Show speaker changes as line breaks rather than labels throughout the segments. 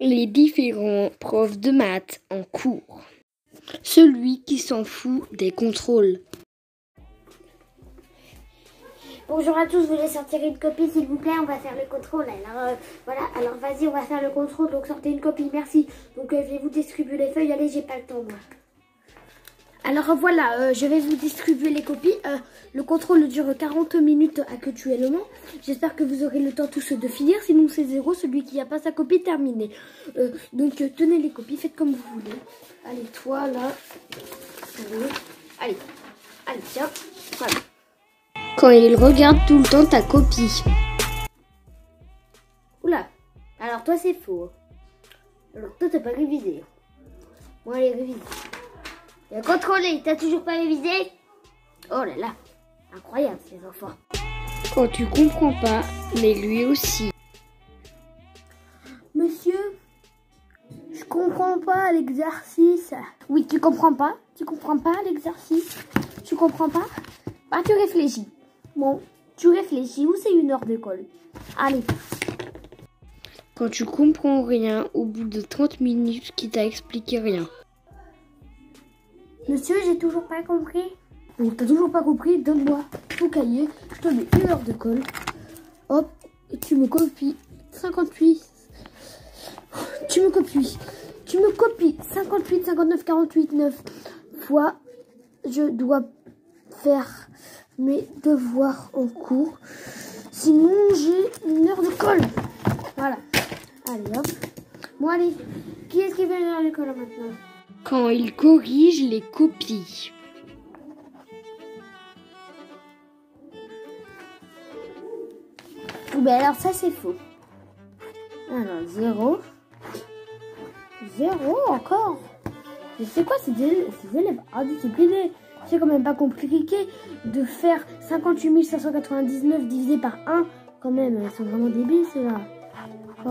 les différents profs de maths en cours. Celui qui s'en fout des contrôles.
Bonjour à tous, vous voulez sortir une copie s'il vous plaît, on va faire le contrôle. Alors euh, voilà, alors vas-y, on va faire le contrôle, donc sortez une copie, merci. Donc euh, je vais vous distribuer les feuilles, allez, j'ai pas le temps moi. Alors voilà, euh, je vais vous distribuer les copies. Euh, le contrôle dure 40 minutes actuellement. J'espère que vous aurez le temps tous de finir, sinon c'est zéro, celui qui n'a pas sa copie terminée. Euh, donc tenez les copies, faites comme vous voulez. Allez, toi là. Allez, allez, allez tiens, voilà.
Quand il regarde tout le temps ta copie.
Oula, alors toi c'est faux. Alors toi t'as pas révisé. Moi allez réviser. Et contrôler, t'as toujours pas révisé Oh là là, incroyable ces enfants.
Quand tu comprends pas, mais lui aussi.
Monsieur, je comprends pas l'exercice. Oui, tu comprends pas Tu comprends pas l'exercice Tu comprends pas? Bah tu réfléchis. Bon, tu réfléchis ou c'est une heure d'école Allez.
Quand tu comprends rien au bout de 30 minutes qui t'a expliqué rien?
Monsieur, j'ai toujours pas compris. Bon, t'as toujours pas compris Donne-moi ton cahier. Je te mets une heure de colle. Hop, tu me copies 58. Tu me copies. Tu me copies 58, 59, 48, 9 fois. Je dois faire mes devoirs en cours. Sinon, j'ai une heure de colle. Voilà. Allez, hop. Bon, allez. Qui est-ce qui va aller à l'école maintenant?
Quand il corrige les copies.
Ben alors ça c'est faux. Alors zéro. Zéro encore. Mais c'est quoi ces élèves, indisciplinés C'est quand même pas compliqué de faire 58 599 divisé par 1. Quand même, ils sont vraiment débiles ceux-là. Oh.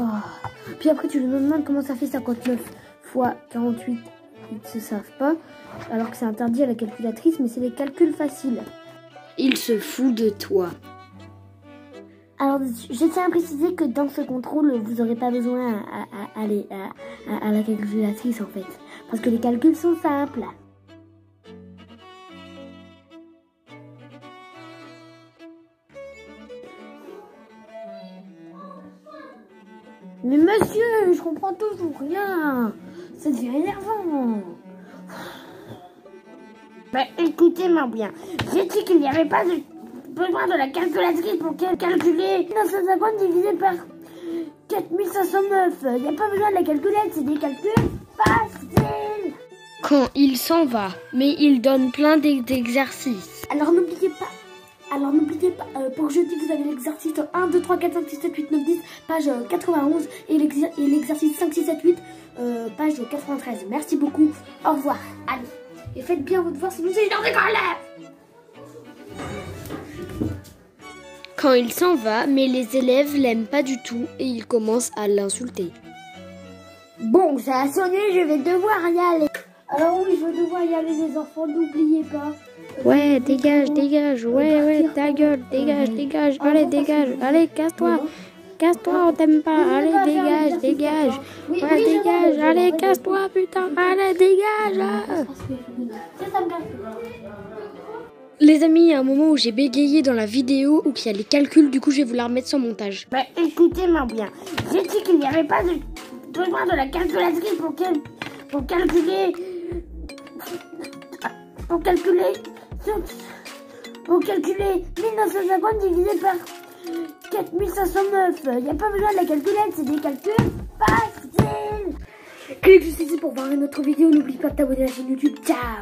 Puis après tu leur demandes comment ça fait 59 fois 48. Ils ne se savent pas. Alors que c'est interdit à la calculatrice, mais c'est des calculs faciles.
Il se fout de toi.
Alors, je tiens à préciser que dans ce contrôle, vous n'aurez pas besoin à, à, aller à, à, la calculatrice en fait. Parce que les calculs sont simples. Mais monsieur, je comprends toujours rien. Ça devient énervant. Ben, écoutez-moi bien. J'ai dit qu'il n'y avait pas de besoin de la calculatrice pour calculer 950 divisé par 4509. Il n'y a pas besoin de la calculette, c'est des calculs faciles.
Quand il s'en va, mais il donne plein d'exercices.
Alors n'oubliez pas, alors n'oubliez pas, euh, pour jeudi vous avez l'exercice 1, 2, 3, 4, 5, 6, 7, 8, 9, 10, page 91 et l'exercice 5, 6, 7, 8, euh, page 93. Merci beaucoup, au revoir, allez. Et faites bien votre devoir, sinon c'est une heure d'école
Quand il s'en va, mais les élèves l'aiment pas du tout et ils commencent à l'insulter.
Bon, ça a sonné, je vais devoir y aller. Alors oui, je vais devoir y aller les enfants, n'oubliez pas.
Ouais, dégage, dégage, ouais, ouais, ta gueule, dégage, dégage, allez, dégage, allez, casse-toi. Casse-toi, on t'aime pas. Allez, dégage, dégage. Ouais, dégage. Allez, casse-toi, putain. Allez, dégage. Les amis, il y a un moment où j'ai bégayé dans la vidéo où il y a les calculs, du coup je vais vous la remettre sans montage.
Bah écoutez-moi bien, j'ai dit qu'il n'y avait pas de besoin de la calculatrice pour, pour calculer... Pour calculer... Pour calculer 1950 divisé par 4509. Il n'y a pas besoin de la calculette, c'est des calculs faciles. Clique juste ici pour voir une autre vidéo. N'oublie pas de t'abonner à la chaîne YouTube. Ciao